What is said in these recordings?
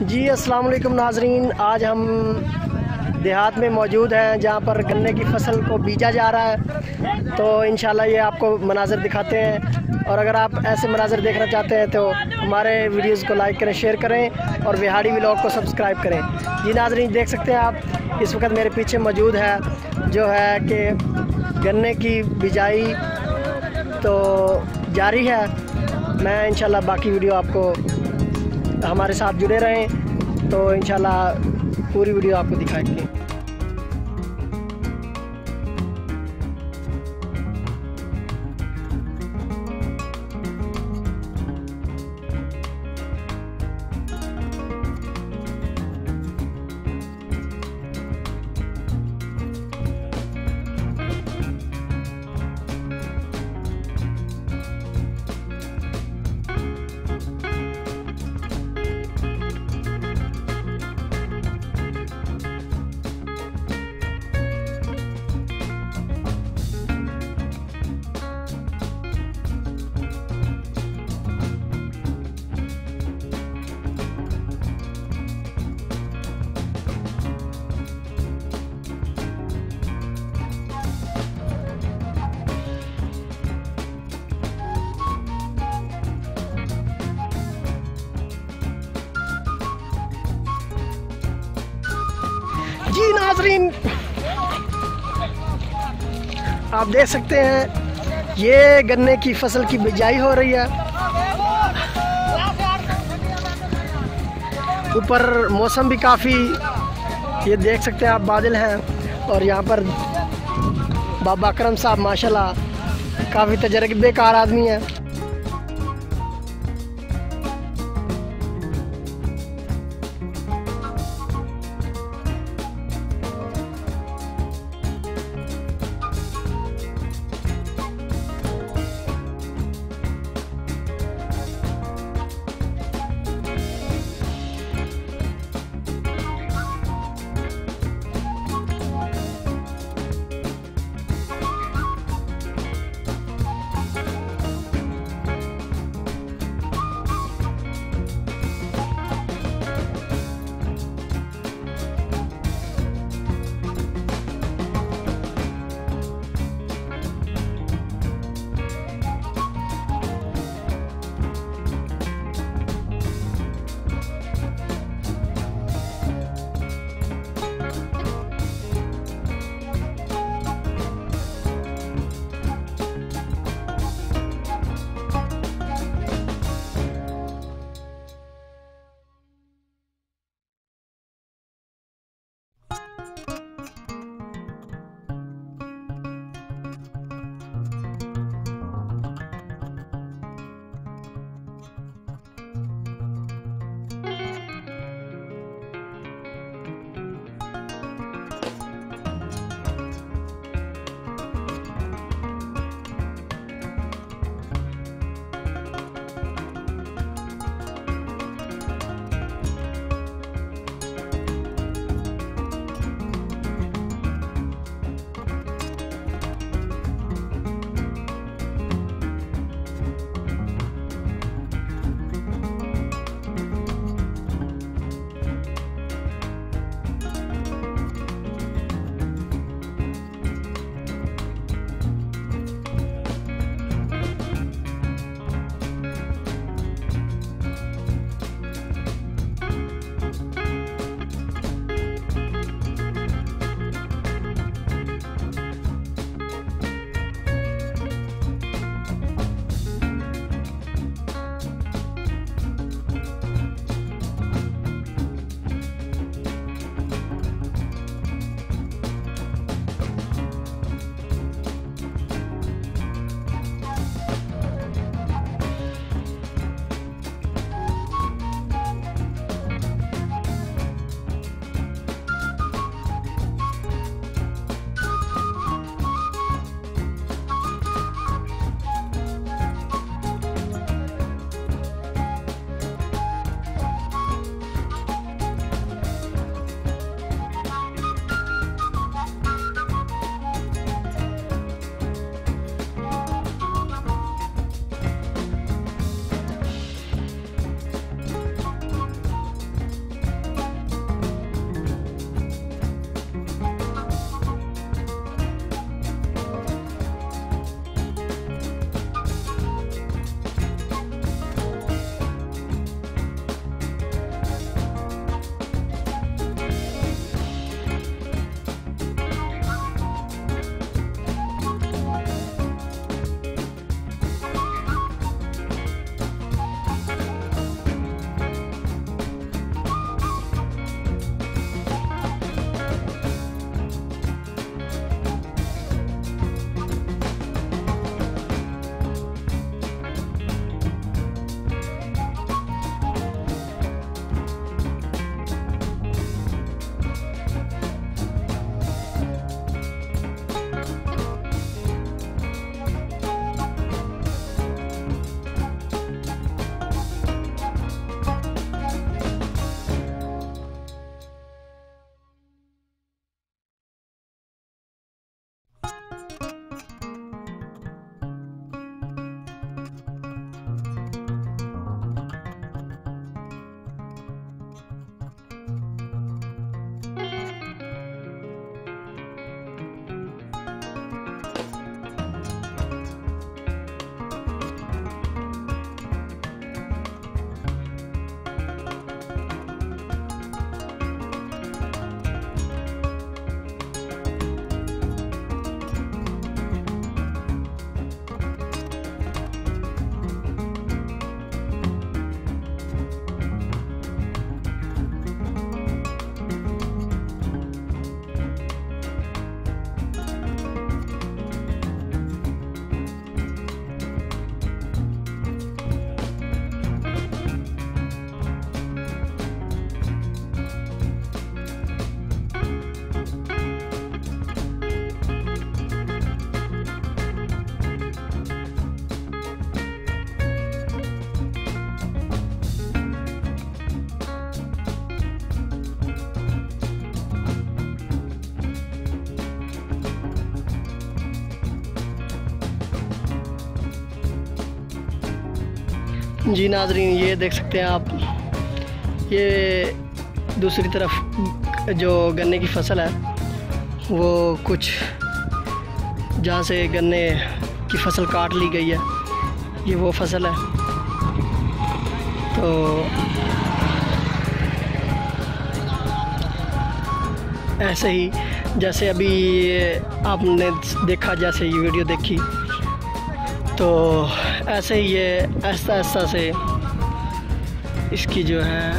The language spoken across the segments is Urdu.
جی السلام علیکم ناظرین۔ آج ہم دیہات میں موجود ہیں، جہاں پر گنے کی فصل کو بیجا جا رہا ہے۔ تو انشاءاللہ یہ آپ کو مناظر دکھاتے ہیں۔ اور اگر آپ ایسے مناظر دیکھنا چاہتے ہیں تو ہمارے ویڈیوز کو لائک کریں، شیئر کریں اور بہاڑی ولاگ کو سبسکرائب کریں۔ جی ناظرین، دیکھ سکتے ہیں آپ اس وقت میرے پیچھے موجود ہے، جو ہے کہ گنے کی بیجائی تو جاری ہے۔ میں انشاءاللہ باقی ویڈیو آپ کو ہمارے ساتھ جڑے رہیں تو انشاءاللہ پوری ویڈیو آپ کو دکھائیں گے۔ جی ناظرین، آپ دیکھ سکتے ہیں یہ گنے کی فصل کی بجائی ہو رہی ہے۔ اوپر موسم بھی کافی، یہ دیکھ سکتے ہیں آپ بادل ہیں اور یہاں پر بابا اکرم صاحب ماشاءاللہ کافی تجربے کار آدمی ہیں۔ جی ناظرین، یہ دیکھ سکتے ہیں آپ۔ یہ دوسری طرف جو گنے کی فصل ہے، وہ کچھ جہاں سے گنے کی فصل کاٹ لی گئی ہے۔ یہ وہ فصل ہے۔ تو ایسے ہی جیسے ابھی آپ نے دیکھا، جیسے یہ ویڈیو دیکھی تو ایسے ہی یہ ایسا ایسا سے اس کی جو ہے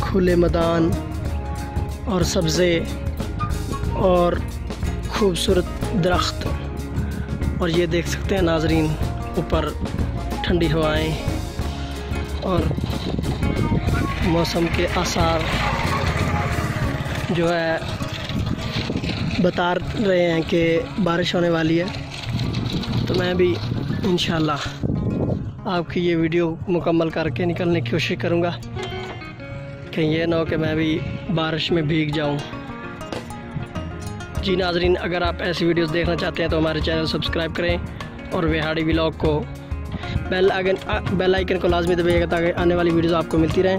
کھلے میدان اور سبزے اور خوبصورت درخت اور یہ دیکھ سکتے ہیں ناظرین، اوپر ٹھنڈی ہوائیں اور موسم کے آثار جو ہے بتا رہے ہیں کہ بارش ہونے والی ہے۔ تو میں بھی انشاءاللہ آپ کی یہ ویڈیو مکمل کر کے نکلنے کی کوشش کروں گا کہ یہ نہ ہو کہ میں بھی بارش میں بھیگ جاؤں۔ جی ناظرین، اگر آپ ایسی ویڈیوز دیکھنا چاہتے ہیں تو ہمارے چینل سبسکرائب کریں اور وہاڑی ولاگ کو بیل آئکن بیل آئکن کو لازمی دبائیے گا تاکہ آنے والی ویڈیوز آپ کو ملتی رہیں۔